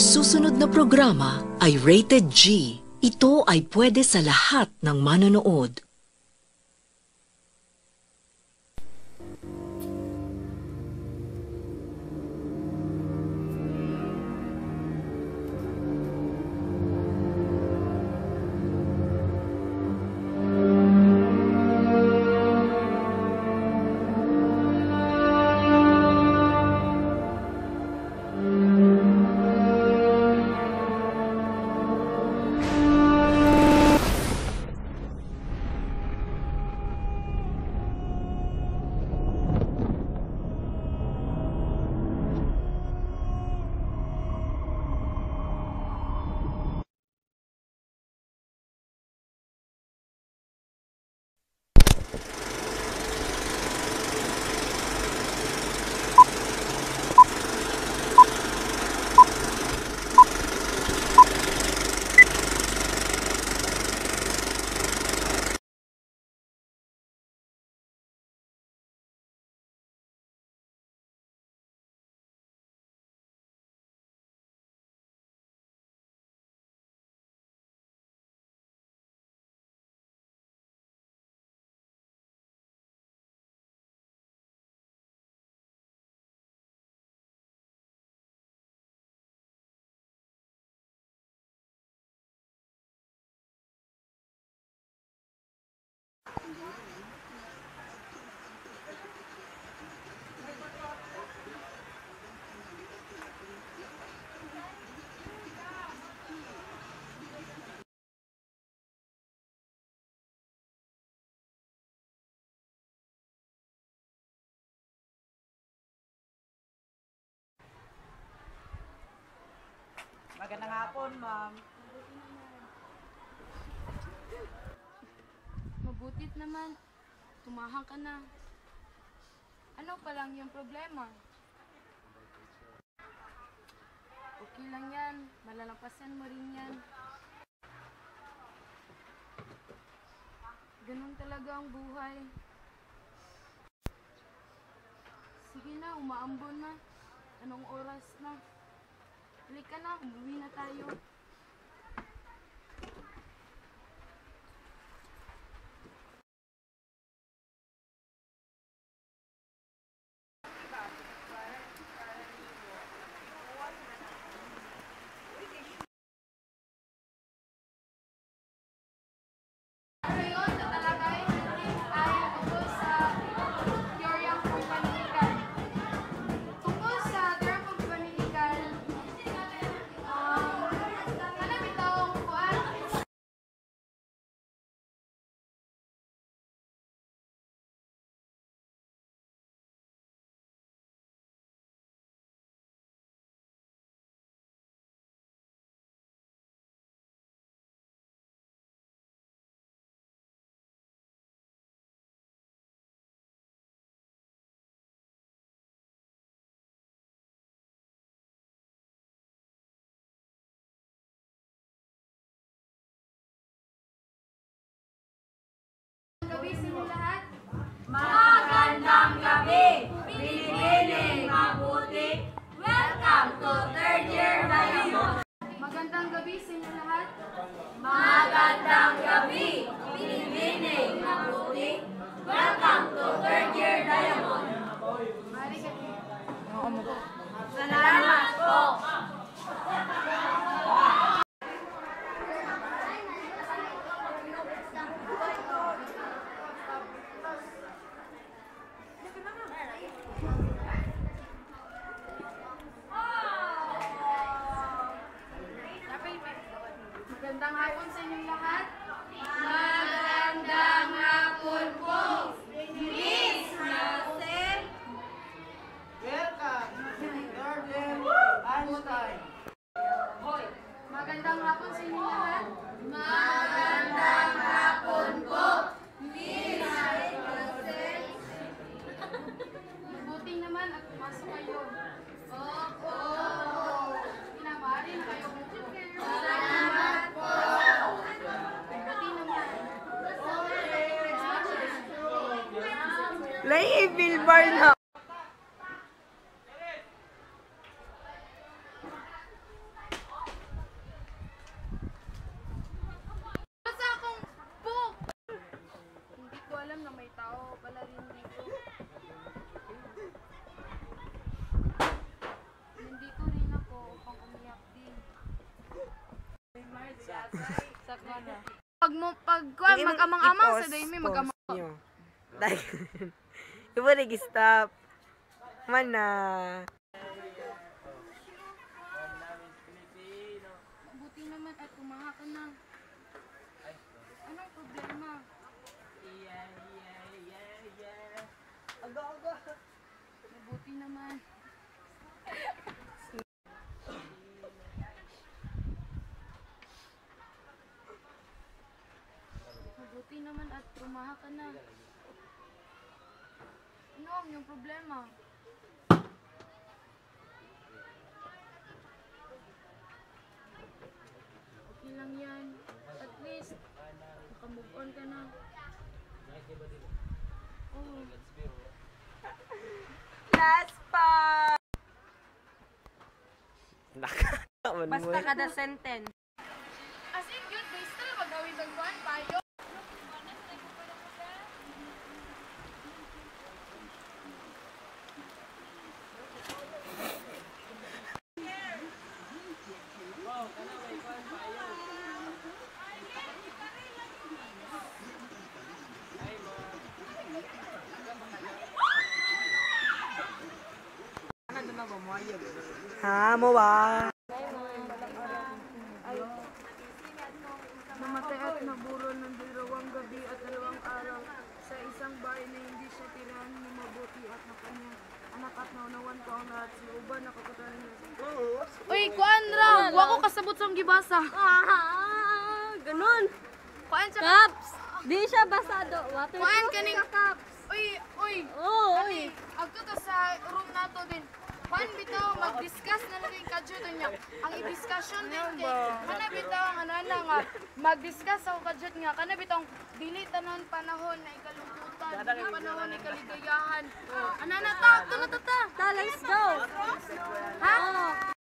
susunod na programa ay rated G. Ito ay pwede sa lahat ng manonood. Magandang hapon, ma'am. Mabutit naman. Tumahang ka na. Ano pa lang yung problema? Okay lang yan. Malalampasan mo rin yan. Ganun talaga ang buhay. Sige na, umaambon na. Anong oras na? Halika na, umuwi na tayo. Magandang hapon sa inyong lahat. Magandang May evil bar na. Basta akong book! Hindi ko alam na may tao pala rin dito. Nandito rin ako upang umiyak din. Pag mo pag mag-amang-amang sa i-pause, daymi mag-amang. pause ibo nag-stop. Man na. Buti naman at kumaha ka na. Anong problema? Mabuti naman. Mabuti naman at kumaha ka na. Ang iyong problema? Okay lang yan. At least, makamove on ka na. Oh, Last pa! Nakaman mo. Basta kada sentence. Ha, mo ba? Namatay at naburon ng dalawang gabi at dalawang araw sa isang bahay na hindi siya tirahan ni mabuti at na kanyang anak at naunawan ko ang lahat sa uban na kakatalan niya. Uy, kuan ra! Wako kasabot sa gibasa. Ah, ganun. Kuan siya. Caps. Di siya basado. Water Kuan kaning caps. Uy, uy. Oo, Kani, agto ta sa room nato din. Juan bitaw, mag-discuss na lang yung kadyutan niya. Ang i-discussion din kay, kana bitaw ang anana nga, mag-discuss ako kadyut nga, kana bitaw, dili tanon panahon na ikalungkutan, dili panahon na ikaligayahan. Anana ta, tala ta. Ta, let's go. Ha? Oh.